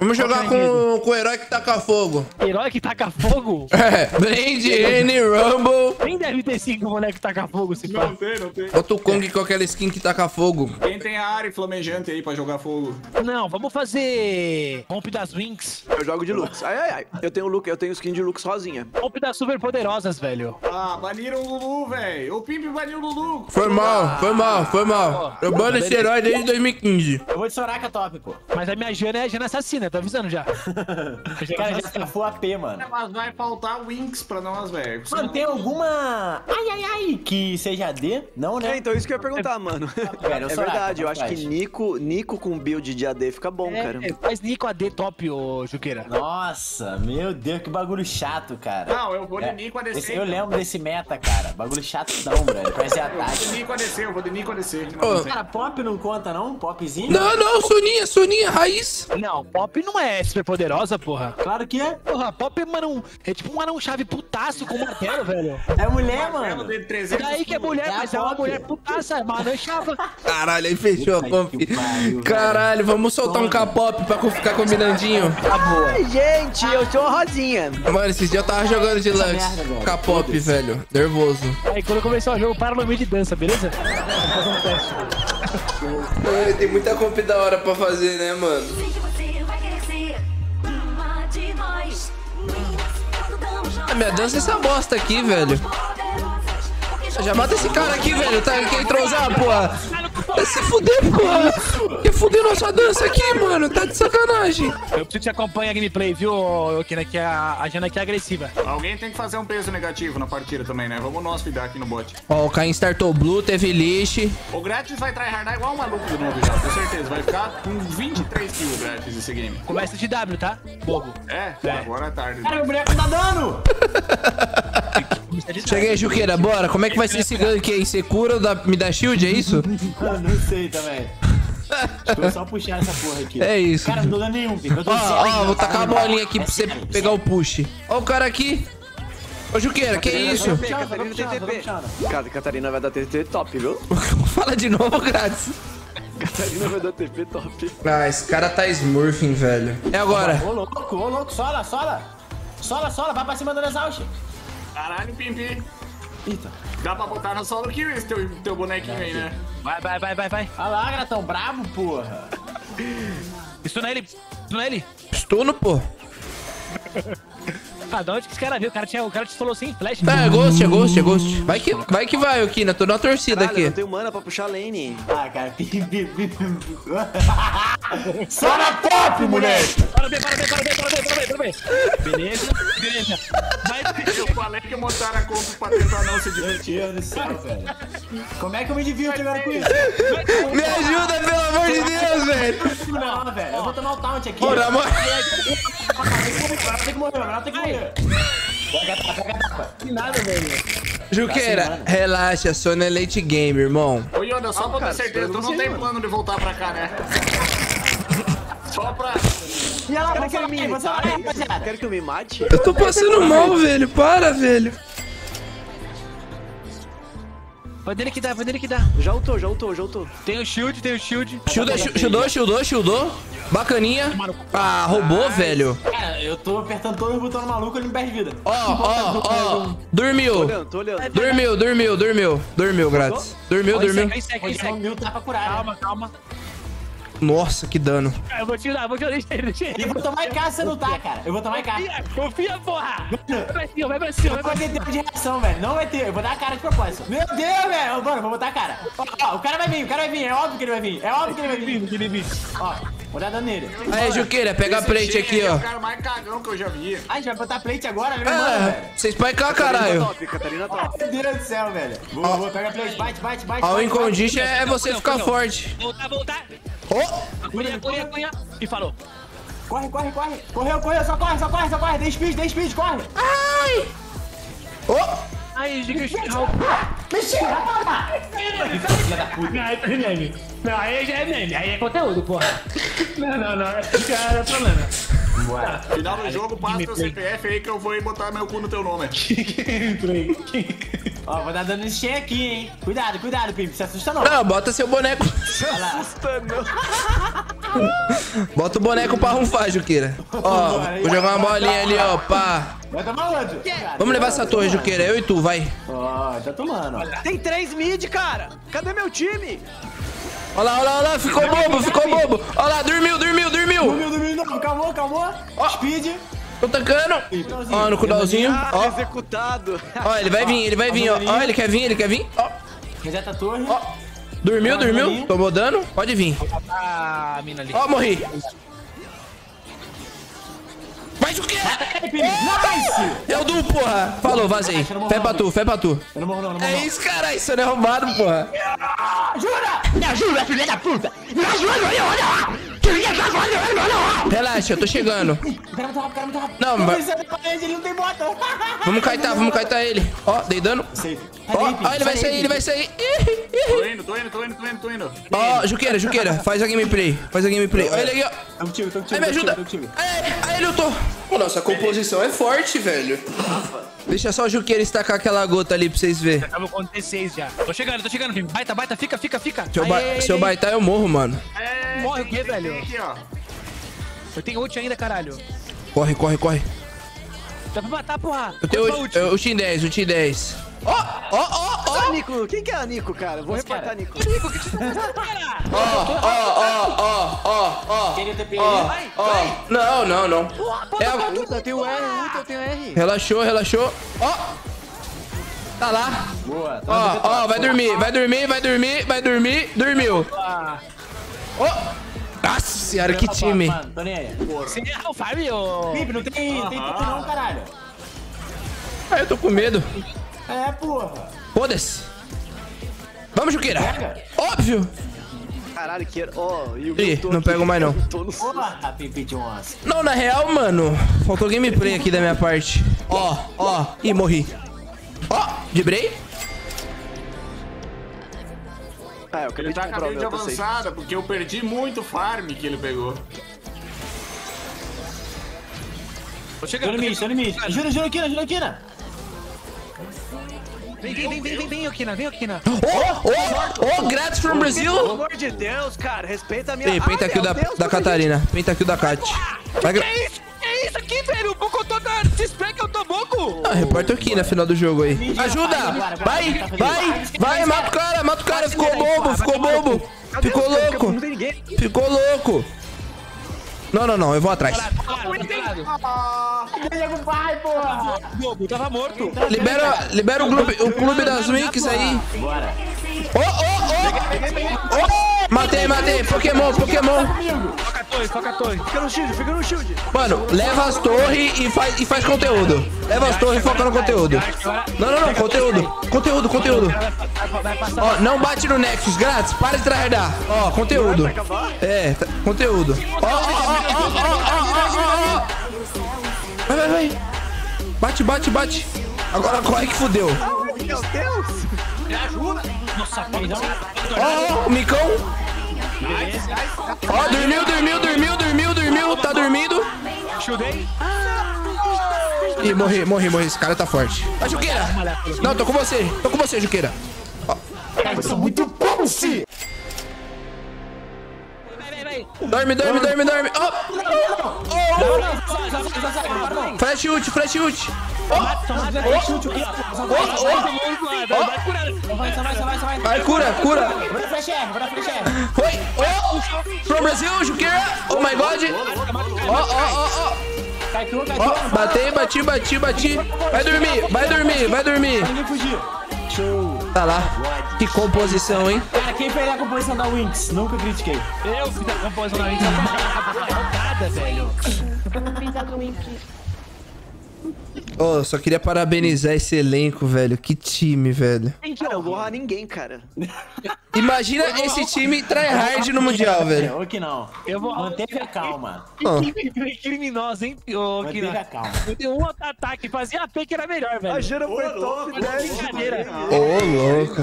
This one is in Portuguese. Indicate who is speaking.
Speaker 1: Vamos jogar com, com o herói que taca fogo.
Speaker 2: Herói que taca fogo?
Speaker 1: É, Blade, N, Rumble.
Speaker 2: Nem deve ter cinco boneco que taca fogo, se pá.
Speaker 3: Não tem, não tem.
Speaker 1: Bota o Kong com aquela skin que taca fogo.
Speaker 3: Quem tem a área flamejante aí pra jogar fogo?
Speaker 2: Não, vamos fazer rompe das Wings.
Speaker 4: Eu jogo de Lux. Ai, ai, ai. Eu tenho look, eu tenho skin de Lux rosinha.
Speaker 2: Rompe das super poderosas, velho.
Speaker 3: Ah, baniram o Lulu, velho. O Pimp baniu o Lulu.
Speaker 1: Foi mal, foi mal, foi mal. Eu bano esse herói desde 2015.
Speaker 5: Eu vou de Soraka top, pô.
Speaker 2: Mas a minha Jana é a Jana assassina, tô avisando já.
Speaker 5: Cara, já cafou AP, mano.
Speaker 3: Mas vai faltar Winx pra nós, velho.
Speaker 5: Mano, tem alguma. Ai, ai, ai, que seja AD? Não,
Speaker 4: É,
Speaker 5: né?
Speaker 4: então isso que eu ia perguntar, mano.
Speaker 5: Velho,
Speaker 4: É verdade, eu acho que. Nico, Nico com build de AD fica bom, cara.
Speaker 2: É, faz Nico AD top, ô Juqueira.
Speaker 5: Nossa, meu Deus, que bagulho chato, cara.
Speaker 3: Não, eu vou de
Speaker 5: É,
Speaker 3: Nico ADC.
Speaker 5: esse- Eu lembro desse meta, cara. Bagulho chato não, velho. Parece
Speaker 3: Eu vou de
Speaker 5: ataque.
Speaker 3: Nico ADC, eu vou de Nico ADC.
Speaker 1: Ô.
Speaker 5: Cara, pop não conta, não? Popzinho?
Speaker 1: Não, não, Soninha, Soninha, raiz.
Speaker 2: Não, Pop não é super poderosa, porra.
Speaker 5: Claro que é.
Speaker 2: Porra, Pop, mano, é tipo um anão-chave putaço com martelo, velho.
Speaker 5: É mulher, mano.
Speaker 3: de
Speaker 2: E
Speaker 3: 300
Speaker 2: daí que é mulher,
Speaker 5: É
Speaker 2: mas é uma mulher putaça, é uma anão-chave.
Speaker 1: Caralho, aí fechou a conf. Caralho, vamos soltar um K-pop pra ficar combinandinho.
Speaker 4: Ai, gente, eu sou a Rosinha.
Speaker 1: Mano, esses dias eu tava jogando de
Speaker 5: velho.
Speaker 1: K-pop, velho. Nervoso.
Speaker 2: Aí quando começar o jogo, para no meio de dança, beleza? Vamos fazer um teste.
Speaker 1: Mano, tem muita comp da hora pra fazer, né, mano? A minha dança é essa bosta aqui, velho. Já mata esse cara aqui, velho. Tá, quer entrosar, porra? Vai se fuder, porra. Quer fuder nossa dança aqui, mano. Tá de sacanagem.
Speaker 2: Eu preciso que você acompanhe a gameplay, viu, Kina? Que a, a Jana aqui é agressiva.
Speaker 3: Alguém tem que fazer um peso negativo na partida também, né? Vamos nós fidar aqui no bot.
Speaker 1: Ó, o Caim startou blue, teve lixo.
Speaker 3: O Grátis vai tryhardar igual um maluco de novo já, com certeza. Vai ficar com 23 kills o Grátis esse game.
Speaker 2: Começa de W, tá? Bobo.
Speaker 3: É, agora é tarde.
Speaker 5: Cara, meu boneco tá dando!
Speaker 1: Cheguei, Juqueira, bora. Como é que vai ser esse gank aí? Você cura ou dá- me dá shield, é isso?
Speaker 5: Ah, não sei também. Tô só puxando essa porra aqui.
Speaker 1: É isso.
Speaker 5: Cara, não tô dando nenhum, filho. Eu tô
Speaker 1: Ó, ó, vou
Speaker 5: tá?
Speaker 1: tacar a bolinha aqui
Speaker 5: É
Speaker 1: pra você
Speaker 5: sério,
Speaker 1: pegar o push. Ó o cara aqui. Ô, Juqueira, que isso?
Speaker 4: TP, Catarina tem TP. Cara, Catarina vai dar TP top, viu?
Speaker 1: Fala de novo, grátis.
Speaker 4: Catarina vai dar TP top.
Speaker 1: Ah, esse cara tá smurfing, velho. É agora.
Speaker 5: Ô, louco, ô, louco, sola, sola. Sola, sola, vai pra cima do exaust.
Speaker 3: Caralho, Pimpi.
Speaker 5: Eita.
Speaker 3: Dá pra botar no solo kill esse teu, teu bonequinho aí, né?
Speaker 2: Vai, vai, vai, vai, vai.
Speaker 5: Olha lá, gratão, bravo, porra.
Speaker 2: Estuna ele. Estuna ele.
Speaker 1: Stuno, pô.
Speaker 2: Ah, de onde que esse cara viu? O cara, tinha, o cara te falou sem flash.
Speaker 1: É, ghost, é ghost, é ghost. Vai que vai, que vai Okina. Tô na torcida
Speaker 4: Caralho, eu não
Speaker 1: aqui.
Speaker 4: tenho mana pra puxar lane.
Speaker 5: Ah, cara. Só na top, moleque!
Speaker 2: Para bem, para bem, para bem, bem. Beleza, beleza. Vai,
Speaker 3: Eu falei que montaram a conta pra tentar não se divertir.
Speaker 5: Meu Deus do céu, velho. Como é que eu me divirto agora com isso?
Speaker 1: Me ajuda, pelo amor de Deus, velho.
Speaker 5: Não, velho. Eu vou tomar o taunt aqui.
Speaker 1: Na moral.
Speaker 5: Tem que morrer, mano. Tem que morrer. Pega a tapa, pega a tapa.
Speaker 2: Que nada, velho.
Speaker 1: Juqueira, relaxa, Sony é late game, irmão.
Speaker 3: Ô, Yoda, só pra
Speaker 4: cara,
Speaker 3: ter certeza,
Speaker 4: eu
Speaker 3: tu
Speaker 4: não
Speaker 3: tem plano de voltar pra cá, né? Só pra...
Speaker 4: E vai
Speaker 5: vou
Speaker 4: querer
Speaker 5: falar
Speaker 4: me
Speaker 5: rapaziada.
Speaker 4: Quero que eu me mate?
Speaker 1: Eu tô passando mal, velho. Para, velho.
Speaker 2: Vai dele que dá, vai dele que dá.
Speaker 4: Já ultou, já ultou, já ultou.
Speaker 2: Tem o shield, tem o shield.
Speaker 1: Shieldou, shieldou, shieldou, shieldou. Bacaninha. Ah, roubou, velho.
Speaker 5: Cara, eu tô apertando todos os botões maluco, ele me perde vida.
Speaker 1: Ó, ó, ó. Dormiu.
Speaker 4: Olhando, tô olhando.
Speaker 1: Dormiu, dormiu, dormiu. Dormiu, grátis. Dormiu, dormiu.
Speaker 5: Tá né?
Speaker 2: Calma, calma.
Speaker 1: Nossa, que dano.
Speaker 2: Ah, Eu vou tirar, eu vou tirar. Deixa ele, deixa
Speaker 5: E
Speaker 2: ele.
Speaker 5: vou tomar em casa se você não tá, cara. Eu vou tomar em casa.
Speaker 2: Confia, confia, porra. Vai pra cima, vai pra cima,
Speaker 5: Não
Speaker 2: vai
Speaker 5: vai ter tempo de reação, velho. Não vai ter. Eu vou dar a cara de propósito. Meu Deus, velho. Mano, eu vou botar a cara. Ó, ó, o cara vai vir, o cara vai vir. É óbvio que ele vai vir. É óbvio que ele vai vir. Ó, vou dar dano nele.
Speaker 1: Aí, Juqueira, pega a plate aqui,
Speaker 3: É
Speaker 1: ó.
Speaker 3: o cara mais cagão que eu já vi.
Speaker 5: Ai, a gente vai botar plate agora, meu irmão, velho.
Speaker 1: É, vocês podem cá,
Speaker 4: Catarina
Speaker 1: caralho.
Speaker 4: top, Catarina top.
Speaker 5: Meu Deus do céu, velho. Vou, vou pegar plate. Bate, bate, bate.
Speaker 1: All
Speaker 5: bate,
Speaker 1: in
Speaker 5: bate.
Speaker 1: condition é você ficar forte.
Speaker 2: Voltar, voltar. Cunha, cunha, cunha. E falou.
Speaker 5: Corre, corre, corre. Correu, correu. Só corre, só corre, só corre. Dei speed, dei speed, corre.
Speaker 1: ó.
Speaker 2: Aí, diga
Speaker 5: Mentira, Filha da puta.
Speaker 2: Não, aí é. Não, aí já é meme. Aí é conteúdo, porra. Não, não, não. Esse cara é problema.
Speaker 5: Bora.
Speaker 3: Final do jogo, passa teu CPF aí que eu vou ir botar meu cu no teu nome.
Speaker 2: Entrei.
Speaker 5: Ó, vou dar dano cheio aqui, hein. Cuidado, cuidado, Pimp. Se assusta não.
Speaker 1: Não, bota seu boneco.
Speaker 5: Olha lá.
Speaker 1: Bota o boneco pra ronfar, Juqueira. Ó, vou jogar uma bolinha ali, ó, pá.
Speaker 5: Vai tomar outro.
Speaker 1: Vamos levar essa torre, Juqueira. Eu e tu, vai.
Speaker 5: Ó, tá tomando. ó.
Speaker 4: Tem três mid, cara. Cadê meu time?
Speaker 1: Olha lá, olha lá, olha lá. Ficou bobo, ficou bobo. Olha lá, dormiu, dormiu, dormiu.
Speaker 5: Dormiu, dormiu, não. Calmou, calmou. Speed.
Speaker 1: Tô tancando. Ó, no cooldownzinho.
Speaker 4: Ah,
Speaker 1: Ó,
Speaker 4: executado.
Speaker 1: ó, ele vai vir, ele vai vir, ó. Ó, ele quer vir, ele quer vir. Ó,
Speaker 5: Reseta a torre.
Speaker 1: dormiu, dormiu. Tomou dano. Pode vir.
Speaker 2: Ah, a mina ali.
Speaker 1: Ó, morri. Vai, Juqueira.
Speaker 5: Nice!
Speaker 1: É o Du, porra. Falou, vazei. Fé pra tu, fé pra tu.
Speaker 5: Eu não morro, não, não morro.
Speaker 1: É isso, cara. Isso não é roubado, porra. Relaxa, eu tô chegando.
Speaker 5: O cara é muito rápido, o cara é muito rápido.
Speaker 1: Não,
Speaker 5: Não,
Speaker 1: mas-
Speaker 5: tem bota.
Speaker 1: Vamos kaitar, vamos kaitar ele. Ó, dei dano.
Speaker 5: Safe.
Speaker 1: Ó, ó, ele vai sair, ele vai sair. Ih, ih.
Speaker 3: Tô indo, tô indo, tô indo, tô indo, tô indo.
Speaker 1: Ó, Juqueira, Juqueira, faz a gameplay. Faz a gameplay. Olha ele aqui, ó.
Speaker 5: Tô contigo, tô contigo.
Speaker 1: Aí me
Speaker 5: tô
Speaker 1: ajuda.
Speaker 5: tô.
Speaker 1: Aí, aí ele lutou. Pô, nossa, a composição é forte, velho. Deixa só o Juqueira estacar aquela gota ali pra vocês verem.
Speaker 2: Tava com 16 já. Tô chegando, tô chegando, filho. Baita, baita, fica, fica, fica.
Speaker 1: Se eu, ba eu baitar, eu morro, mano.
Speaker 3: É,
Speaker 2: Morre o quê,
Speaker 3: que-
Speaker 2: velho?
Speaker 3: Aqui, ó.
Speaker 2: Eu tenho ult ainda, caralho.
Speaker 1: Corre, corre, corre.
Speaker 2: Dá pra matar, porra.
Speaker 1: Eu tenho
Speaker 2: ult?
Speaker 1: eu- o Team 10, o Team 10. Ó, ó, ó, ó.
Speaker 4: Ah, Nico, quem que é a Nico, cara? Vou reportar a Nico.
Speaker 1: Ó, ó, ó, ó, ó, ó.
Speaker 5: Queria ter PL.
Speaker 1: Ó,
Speaker 5: Vai,
Speaker 1: ó. Não, não, não. É a-
Speaker 4: eu tenho R, eu tenho R.
Speaker 1: Relaxou, relaxou. Ó. Tá lá.
Speaker 5: Boa. tá
Speaker 1: Ó, ó, vai dormir, vai dormir, vai dormir, vai dormir. Dormiu. Ó. Senhora, que time.
Speaker 5: Mano, tô nem aí.
Speaker 2: Você é o Fábio.
Speaker 5: Pipe, não tem, tem tudo não, caralho.
Speaker 1: Ah, eu tô com medo.
Speaker 5: É, porra.
Speaker 1: Foda-se. Vamos, Juqueira.
Speaker 5: Pega.
Speaker 1: Óbvio.
Speaker 4: Caralho, que. Ó, e o
Speaker 1: Ih, não
Speaker 4: aqui,
Speaker 1: pego mais, não.
Speaker 4: no...
Speaker 5: Porra, Pipe Jones.
Speaker 1: Não, na real, mano, faltou gameplay aqui da minha parte. Ó, ó. Ih, morri. Ó, dibrei.
Speaker 4: Ah, eu
Speaker 3: Ele
Speaker 4: de
Speaker 3: tá com a
Speaker 4: comprar o
Speaker 3: build
Speaker 4: meu, tô safe.
Speaker 3: avançada, porque eu perdi muito farm que ele pegou.
Speaker 2: Tô
Speaker 5: Tô
Speaker 2: chegando.
Speaker 5: no mid.
Speaker 2: chegando.
Speaker 5: Ajuda, ajuda, Kina, ajuda, Kina.
Speaker 2: Vem, vem, vem, vem, vem, vem, Okina, vem, Okina.
Speaker 1: Ó, ó, ó, grátis from Brasil.
Speaker 4: Pelo amor de Deus, cara, respeita a minha...
Speaker 1: Ei, penta kill da, da Catarina. Penta kill da Kat. Vai, gra-
Speaker 2: Que isso? Que isso aqui, velho? O Boco
Speaker 1: Ah, repórter aqui na final do jogo aí. Ajuda! Vai, vai, vai, mata o cara, mata o cara. Ficou bobo, ficou bobo. Ficou louco.
Speaker 4: Não.
Speaker 1: Ficou louco. Não, não, não, eu vou atrás.
Speaker 5: Diego, vai, porra.
Speaker 2: Bobo, tava morto.
Speaker 1: Libera, libera o clube, o clube das Winx aí.
Speaker 5: Bora.
Speaker 1: Ô, ô, ô! Ô! Matei, matei. Pokémon, Pokémon.
Speaker 2: Foca a torre, foca a torre.
Speaker 4: Fica no shield, fica no shield.
Speaker 1: Mano, leva as torres e faz, e faz conteúdo. Leva as torres e foca no conteúdo. Não, não, não. Conteúdo. Conteúdo, conteúdo. Ó, não bate no Nexus, grátis. Para de tryhardar. Ó, conteúdo. É, conteúdo. Ó, ó, ó, ó, ó, ó. Vai, vai, vai. Bate, bate, bate. Agora corre que fudeu.
Speaker 4: Meu Deus.
Speaker 2: Me ajuda.
Speaker 1: Ó, ó, o micão. Ó, dormiu, dormiu, dormiu, dormiu, dormiu. Tá dormindo.
Speaker 2: Chudei.
Speaker 1: Ih, morri, morri, morri. Esse cara tá forte. Vai, Juqueira. Não, tô com você. Tô com você, Juqueira.
Speaker 2: Vai, vai, vai.
Speaker 1: Dorme, dorme, dorme, dorme. Ó. Ó. Flash ult, flash ult.
Speaker 2: Vai.
Speaker 5: Vai, vai, vai, vai.
Speaker 1: Vai, cura, cura.
Speaker 5: Bora flash R, bora flash R.
Speaker 1: Foi. Ó. From Brasil, Juqueira. Oh my god. Ó, ó, ó, ó.
Speaker 5: Cai
Speaker 1: batei, bati, bati, bati. Vai dormir, vai dormir, vai dormir.
Speaker 5: Ninguém fugiu. Show.
Speaker 1: Tá lá. Que composição, hein?
Speaker 5: Cara, quem fez a composição da Winx? Nunca critiquei.
Speaker 2: Eu fiz a composição na minha rodada, velho.
Speaker 1: Ô, só queria parabenizar esse elenco, velho. Que time, velho.
Speaker 4: Cara, eu vou errar ninguém, cara.
Speaker 1: Imagina esse time tryhard no Mundial, velho.
Speaker 5: Ou que não.
Speaker 2: Eu vou-
Speaker 5: Manteve a calma.
Speaker 2: Que criminoso, hein, ô,
Speaker 5: Manteve a calma.
Speaker 2: Eu tenho um outro ataque, fazia AP que era melhor, velho.
Speaker 4: A Jana foi top 10.
Speaker 2: Brincadeira.
Speaker 1: Ô, louco.